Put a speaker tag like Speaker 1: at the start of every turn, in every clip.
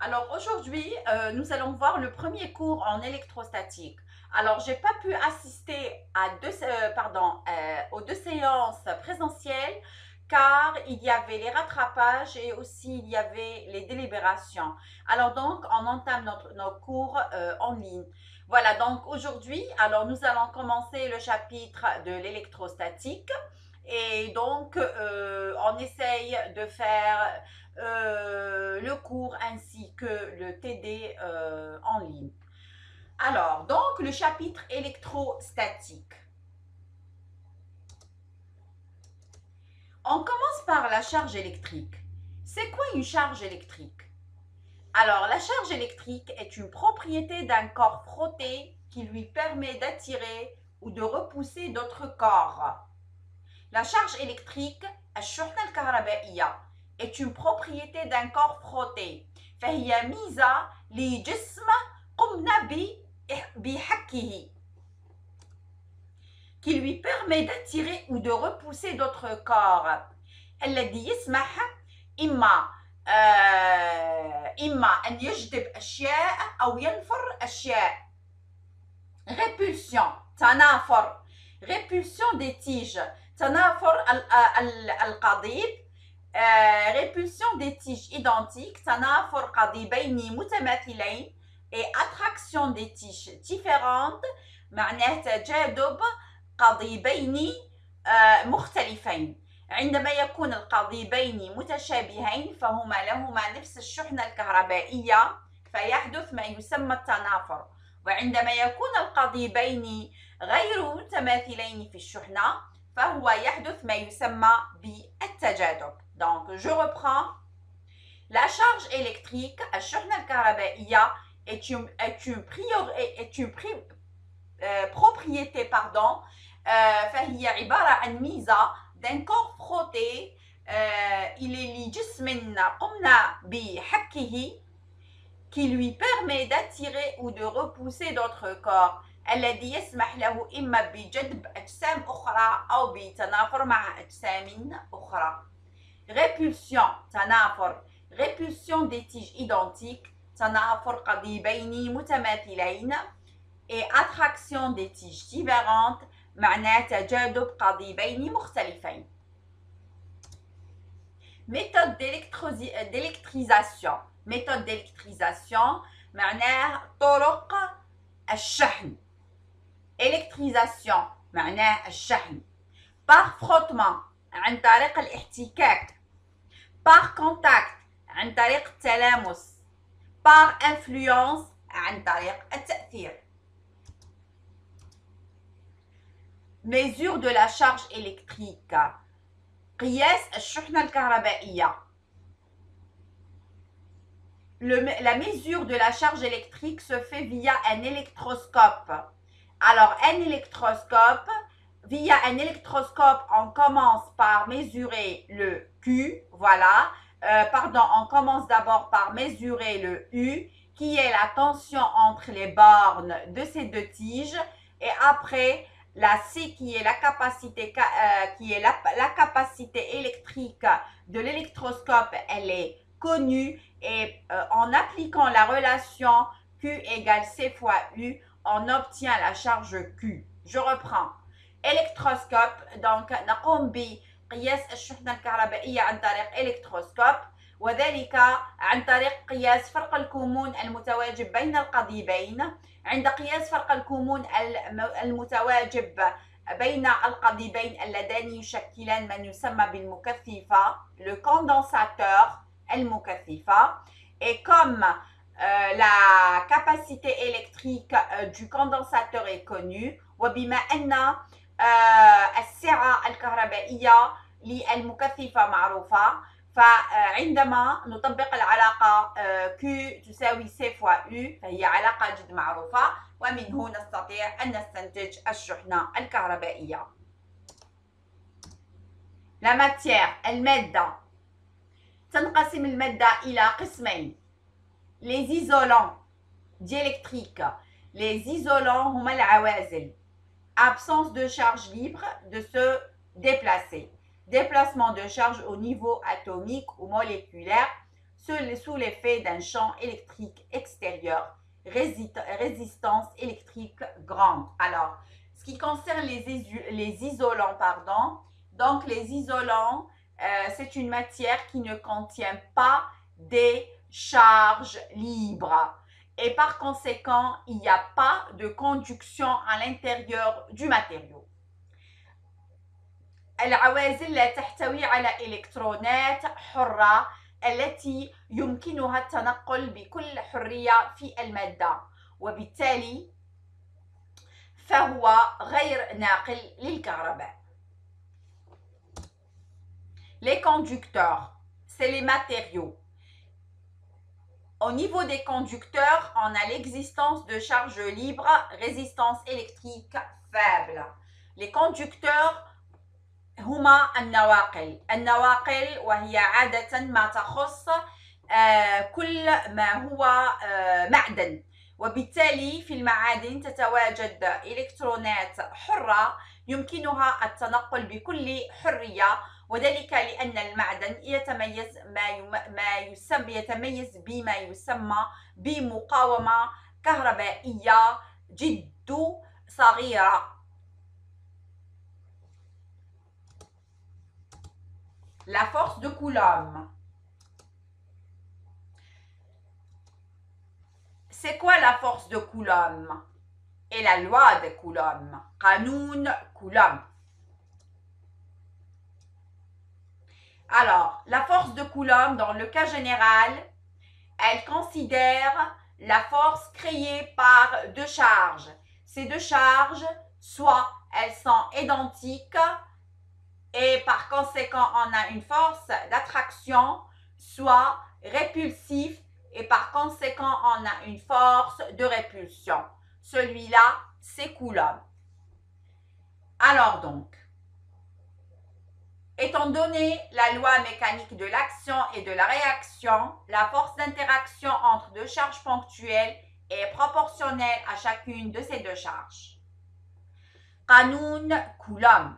Speaker 1: Alors aujourd'hui, euh, nous allons voir le premier cours en électrostatique. Alors, j'ai pas pu assister à deux, euh, pardon, euh, aux deux séances présentielles car il y avait les rattrapages et aussi il y avait les délibérations. Alors donc, on entame notre, nos cours en ligne. Voilà, donc aujourd'hui, alors nous allons commencer le chapitre de l'électrostatique et donc on essaye de faire euh, le cours ainsi que le TD euh, en ligne. Alors, donc le chapitre électrostatique. On commence par la charge électrique. C'est quoi une charge électrique Alors, la charge électrique est une propriété d'un corps frotté qui lui permet d'attirer ou de repousser d'autres corps. La charge électrique, الشحنة الكهربائية, est une propriété d'un corps frotté. فهي ميزة لجسم قمنا ب- بحكه qui lui permet d'attirer ou de repousser d'autres corps. الذي يسمح إما آه، إما أن يجذب أشياء أو ينفر أشياء. Répulsion, تنافر. Répulsion des tiges. تنافر ال- ال- القضيب répulsion des tiges identiques تنافر قضيبين متماثلين et attraction des tiges différentes معناه تجاذب قضيبين آه، مختلفين. عندما يكون القضيبين متشابهين فهما لهما نفس الشحنة الكهربائية فيحدث ما يسمى التنافر. وعندما يكون القضيبين غير متماثلين في الشحنة فهو يحدث ما يسمى بالتجاذب. donc je reprends la charge électrique الشحنة الكهربائية est une, est une, prior- est une pri- euh, propriété pardon آه، فهي عبارة عن ميزة d'un corps frotté آه، il est لجسم قمنا بحكه qui lui permet d'attirer ou de repousser d'autres corps الذي يسمح له إما بجذب أجسام أخرى أو بتنافر مع أجسام أخرى répulsion تنافر répulsion des tiges identiques تنافر قضيبين متماثلين et attraction des tiges différentes معناه تجاذب قضيبين مختلفين méthode d'électrosi- d'électrisation méthode d'électrisation معناه طرق الشحن électrisation معناه الشحن par frottement عن طريق الاحتكاك par contact عن طريق التلامس par influence عن طريق التأثير mesure de la charge électrique قياس الشحنة الكهربائية Le- la mesure de la charge électrique se fait via un électroscope. Alors, un électroscope, via un électroscope, on commence par mesurer le Q, voilà. Euh, pardon, on commence d'abord par mesurer le U, qui est la tension entre les bornes de ces deux tiges, et après la C qui est la capacité, ca- euh, électrique de l'électroscope, elle est connue et euh, en appliquant la relation Q égale C fois U, on obtient la charge Q. Je reprends. Électroscope donc نقوم بقياس الشحنة الكهربائية عن طريق إلكتروسكوب وذلك عن طريق قياس فرق الكمون المتواجد بين القضيبين. عند قياس فرق الكمون الم- المتواجد بين القضيبين اللذان يشكلان من يسمى بالمكثفة le condensateur المكثفة. Et comme capacité électrique euh, du condensateur est connue وبما أن السعة الكهربائية للمكثفة معروفة. فعندما نطبق العلاقة آه، Q تساوي C fois U فهي علاقة جد معروفة. ومنه نستطيع أن نستنتج الشحنة الكهربائية. Matière المادة. تنقسم المادة إلى قسمين. Les isolants diélectriques les isolants هما العوازل. Absence de charge libre de se déplacer déplacement de charge au niveau atomique ou moléculaire sous l'effet d'un champ électrique extérieur, résistance électrique grande. Alors, ce qui concerne les, isolants, pardon, donc les isolants, euh, c'est une matière qui ne contient pas des charges libres Et par conséquent, il n'y a pas de conduction à l'intérieur du matériau. العوازل لا تحتوي على إلكترونات حرة التي يمكنها التنقل بكل حرية في المادة وبالتالي فهو غير ناقل للكهرباء. Les conducteurs, c'est les matériaux. Au niveau des conducteurs, on a l'existence de charges libres, résistance électrique faible. Les conducteurs هما النواقل النواقل وهي عادة ما تخص كل ما هو معدن وبالتالي في المعادن تتواجد إلكترونات حرة يمكنها التنقل بكل حرية وذلك لأن المعدن يتميز ما ما يسمى يتميز بما يسمى بمقاومة كهربائية جد صغيرة. لا فورس دو كولوم. سي كوا لا فورس دو كولوم؟ إلى لوا دو كولوم، قانون كولوم. Alors, la force de Coulomb, dans le cas général, elle considère la force créée par deux charges. Ces deux charges, soit elles sont identiques, et par conséquent, on a une force d'attraction, soit répulsif et par conséquent, on a une force de répulsion. Celui-là, c'est Coulomb. Alors donc, étant donné la loi mécanique de l'action et de la réaction, la force d'interaction entre deux charges ponctuelles est proportionnelle à chacune de ces deux charges. Qanoun Coulomb.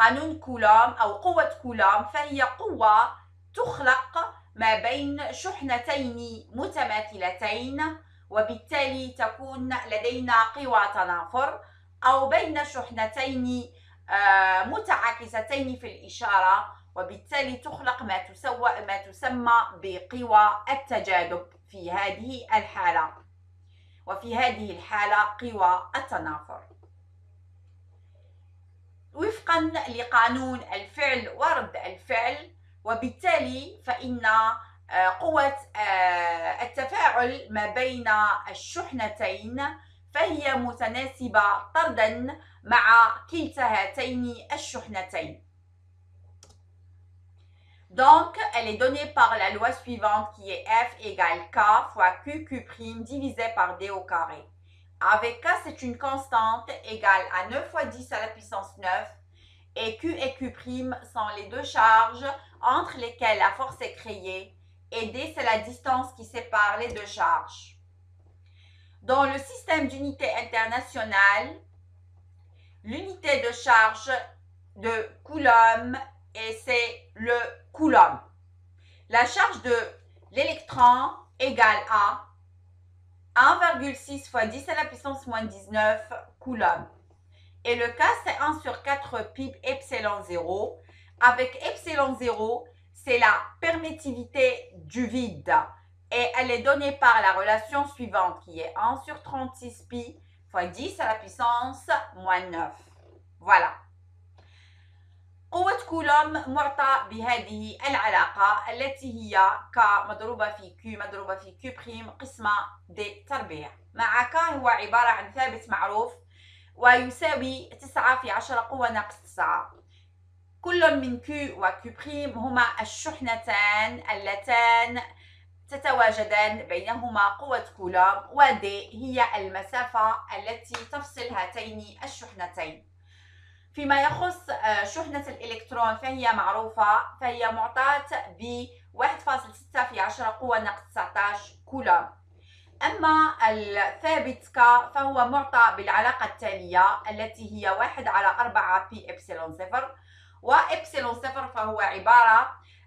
Speaker 1: قانون كولوم أو قوة كولوم فهي قوة تخلق ما بين شحنتين متماثلتين وبالتالي تكون لدينا قوى تنافر أو بين شحنتين آه، متعاكستين في الإشارة وبالتالي تخلق ما تسوى ما تسمى بقوى التجاذب في هذه الحالة. وفي هذه الحالة قوى التنافر. وفقا لقانون الفعل ورد الفعل وبالتالي فإن آه، قوة آه، التفاعل ما بين الشحنتين فهي متناسبة طردا مع كلتا هاتين الشحنتين. Donc, elle est donnée par la loi suivante qui est F égale K fois QQ' divisé par D au carré. Avec K, c'est une constante égale à 9 fois 10 à la puissance 9. Et Q et Q' sont les deux charges entre lesquelles la force est créée. Et D, c'est la distance qui sépare les deux charges. Dans le système d'unité internationale, l'unité de charge de Coulomb, et c'est le Coulomb. La charge de l'électron égale à 1,6 fois 10 à la puissance moins 19 coulombs. Et le cas, c'est 1 sur 4 pi epsilon 0. Avec epsilon 0, c'est la permittivité du vide. Et elle est donnée par la relation suivante qui est 1 sur 36 pi fois 10 à la puissance moins 9. Voilà. قوة كولوم معطى بهذه العلاقة التي هي ك مضروبة في q مضروبة في q بريم قسمة د تربيع مع ك هو عبارة عن ثابت معروف ويساوي 9 في 10 قوة ناقص 9 كل من q و q بريم هما الشحنتان اللتان تتواجدان بينهما قوة كولوم d هي المسافة التي تفصل هاتين الشحنتين. فيما يخص آه، شحنة الإلكترون فهي معروفة فهي معطاة ب 1.6 في 10 قوة ناقص 19 كولوم. أما الثابت ك فهو معطى بالعلاقة التالية التي هي 1 على 4 بي إبسلون صفر وإبسلون صفر فهو عبارة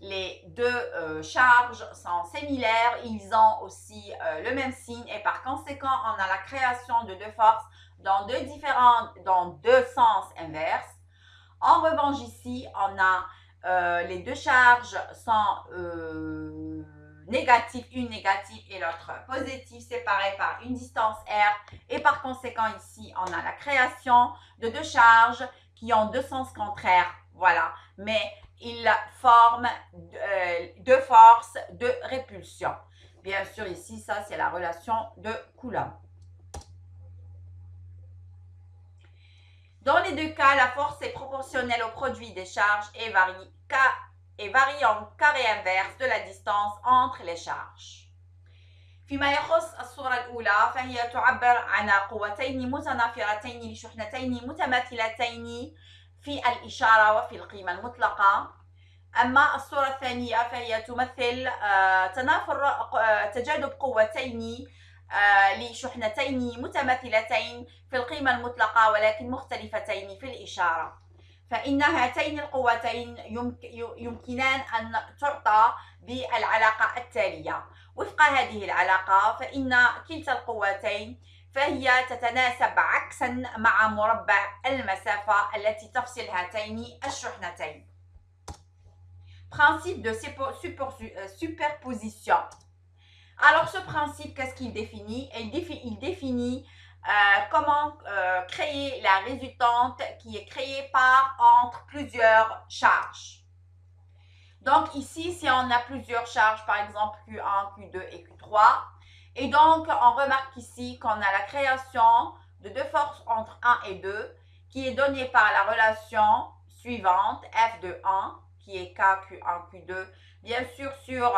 Speaker 1: les deux euh, charges sont similaires, ils ont aussi euh, le même signe et par conséquent, on a la création de deux forces dans deux différents, dans deux sens inverses. En revanche, ici, on a euh, les deux charges sont négatives, une négative et l'autre positive, séparées par une distance R. Et par conséquent, ici, on a la création de deux charges qui ont deux sens contraires. Voilà. Mais il forme euh, deux forces de répulsion. Bien sûr, ici, ça, c'est la relation de Coulomb. Dans les deux cas, la force est proportionnelle au produit des charges et varie, et varie en carré inverse de la distance entre les charges. فيما يخص الصورة الأولى فهي تعبر عن قوتين متنافرتين لشحنتين متماثلتين في الإشارة وفي القيمة المطلقة. أما الصورة الثانية فهي تمثل آه، تنافر آه، تجاذب قوتين آه، لشحنتين متماثلتين في القيمة المطلقة ولكن مختلفتين في الإشارة. فإن هاتين القوتين يمكنان أن تعطى بالعلاقة التالية. وفق هذه العلاقة فإن كلتا القوتين فهي تتناسب عكسا مع مربع المسافة التي تفصل هاتين الشحنتين. Principe de euh, superposition. Alors ce principe, qu'est-ce qu'il définit il, définit, il définit euh, comment euh, créer la résultante qui est créée par entre plusieurs charges. Donc ici, si on a plusieurs charges, par exemple Q1, Q2 et Q3, et donc, on remarque ici qu'on a la création de deux forces entre 1 et 2 qui est donnée par la relation suivante, F de 1, qui est K, Q1, Q2, bien sûr sur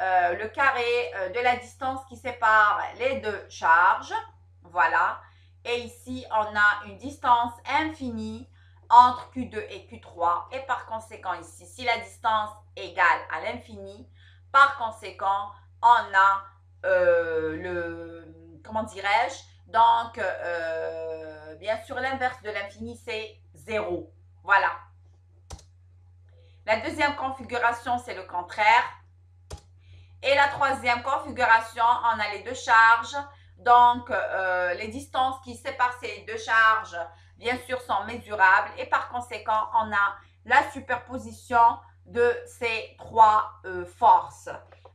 Speaker 1: euh, le carré euh, de la distance qui sépare les deux charges. Voilà. Et ici, on a une distance infinie entre Q2 et Q3. Et par conséquent, ici, si la distance est égale à l'infini, par conséquent, on a euh, comment dirais-je, donc, euh, bien sûr, l'inverse de l'infini, c'est 0. Voilà. La deuxième configuration, c'est le contraire. Et la troisième configuration, on a les deux charges. Donc, euh, les distances qui séparent ces deux charges, bien sûr, sont mesurables. Et par conséquent, on a la superposition de ces trois forces.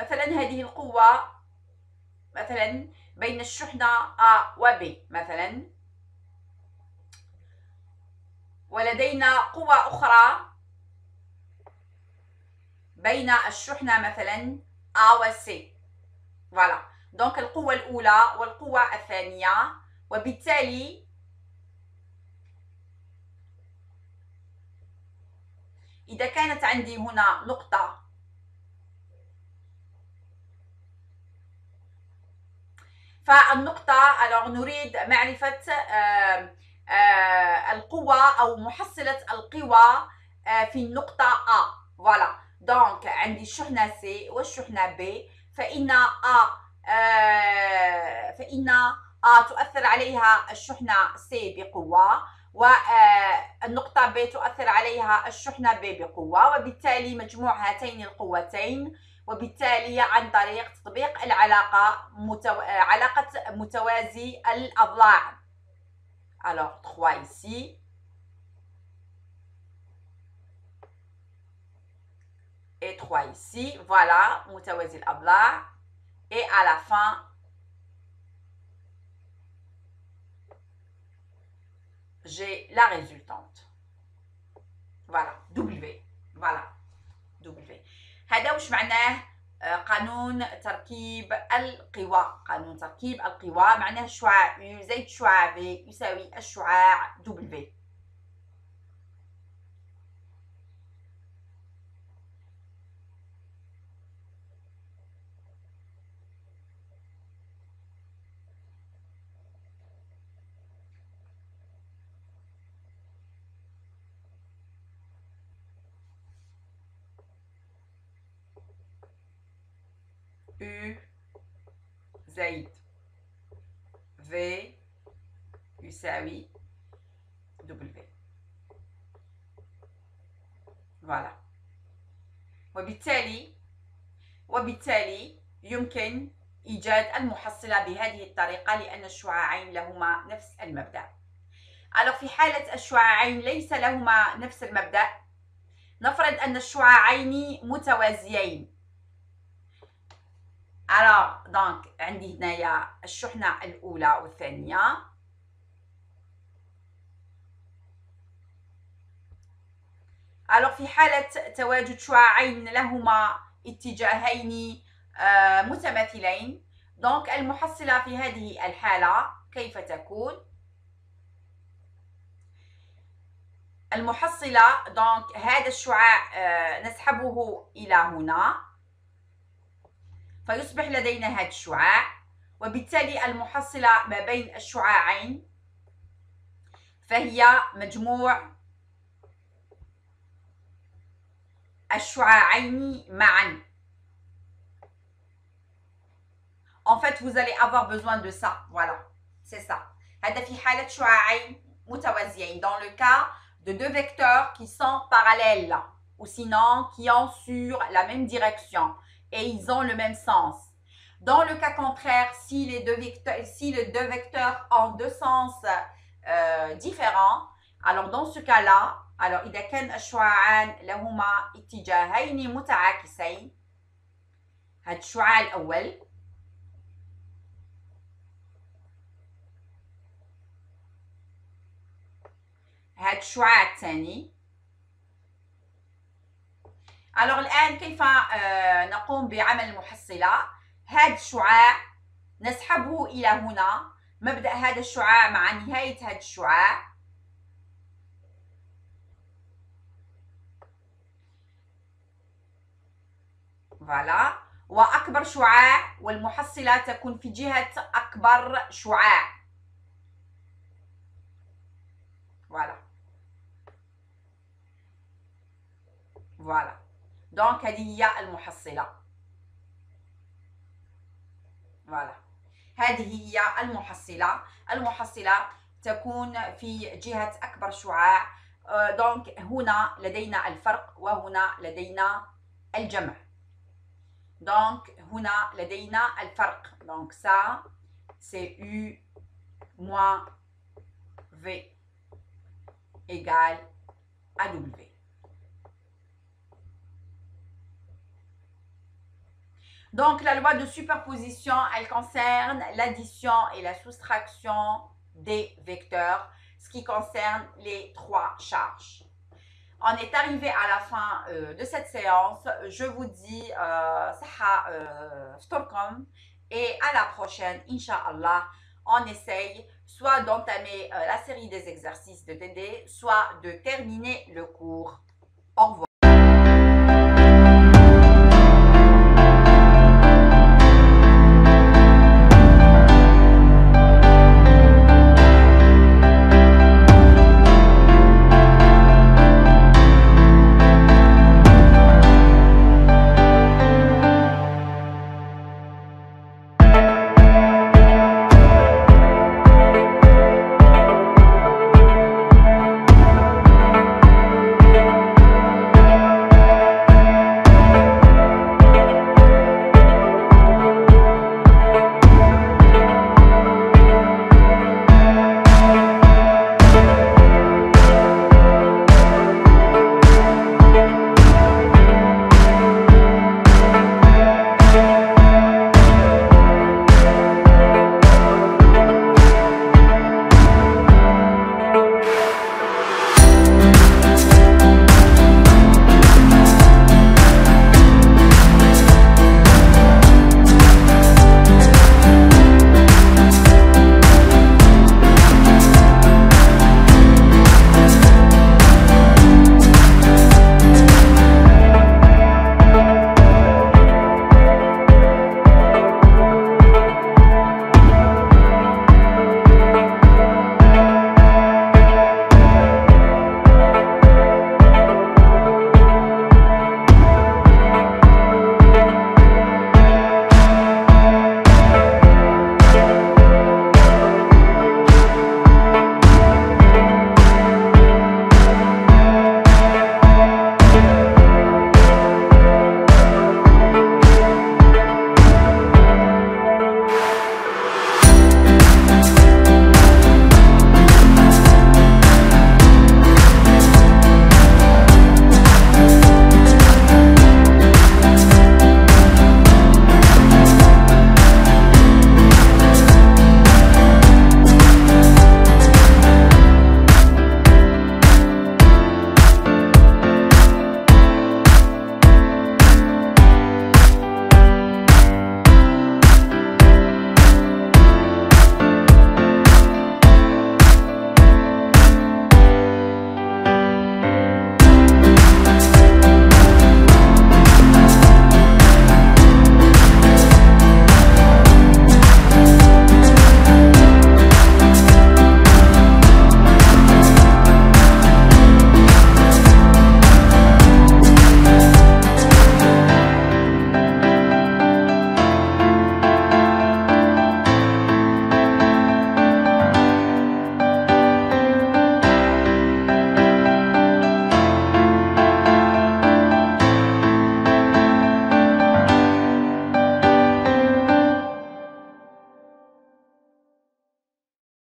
Speaker 1: مثلا هذه القوة مثلا بين الشحنة A و B مثلا. ولدينا قوة أخرى بين الشحنة مثلا A و C. فوالا دونك القوة الأولى والقوة الثانية. وبالتالي إذا كانت عندي هنا نقطة فالنقطة alors نريد معرفة القوة أو محصلة القوى في النقطة A. فوالا دونك عندي الشحنة C والشحنة B. فإن A فإن A تؤثر عليها الشحنة C بقوة والنقطة B تؤثر عليها الشحنة B بقوة وبالتالي مجموع هاتين القوتين وبالتالي عن طريق تطبيق العلاقة متو... علاقة متوازي الأضلاع alors 3 ici et 3 ici. Voilà, متوازي الأضلاع. Et à la fin, j'ai la résultante. Voilà, W. Voilà, W. هذا وش معناه؟ قانون تركيب القوى. قانون تركيب القوى معناه شعاع زيت شعاع V يساوي الشعاع W U زائد V يساوي W فوالا. وبالتالي وبالتالي يمكن إيجاد المحصلة بهذه الطريقة لأن الشعاعين لهما نفس المبدأ. ألو في حالة الشعاعين ليس لهما نفس المبدأ؟ نفرض أن الشعاعين متوازيين. Alors, donc, عندي هنايا الشحنة الأولى والثانية. Alors في حالة تواجد شعاعين لهما اتجاهين آه، متماثلين. دونك المحصلة في هذه الحالة كيف تكون؟ المحصلة دونك هذا الشعاع آه، نسحبه إلى هنا. فيصبح لدينا هذا الشعاع. وبالتالي المحصلة ما بين الشعاعين فهي مجموع الشعاعين معا En fait, vous allez avoir besoin de ça. Voilà, c'est ça. هذا في حالة شعاعين متوازيين. Dans le cas de deux vecteurs qui sont parallèles ou sinon qui ont sur la même direction. et ils ont le même sens. Dans le cas contraire, si les deux vecteurs, si les deux vecteurs ont deux sens euh, différents, alors dans ce cas-là, alors إذا كان الشعاعان لهما اتجاهين متعاكسين هذا الشعاع الأول هذا الشعاع الثاني. الوغ الآن كيف آه، نقوم بعمل المحصلة؟ هذا الشعاع نسحبه إلى هنا. مبدأ هذا الشعاع مع نهاية هذا الشعاع. فوالا وأكبر شعاع والمحصلة تكون في جهة أكبر شعاع. فوالا فوالا دونك هذه هي المحصلة. فوالا هذه هي المحصلة. المحصلة تكون في جهة أكبر شعاع. دونك euh, هنا لدينا الفرق وهنا لدينا الجمع. دونك هنا لدينا الفرق دونك ça c'est U moins V égale à W Donc, la loi de superposition, elle concerne l'addition et la soustraction des vecteurs, ce qui concerne les trois charges. On est arrivé à la fin euh, de cette séance. Je vous dis euh, euh et à la prochaine, Inch'Allah, on essaye soit d'entamer euh, la série des exercices de TD, soit de terminer le cours. Au revoir.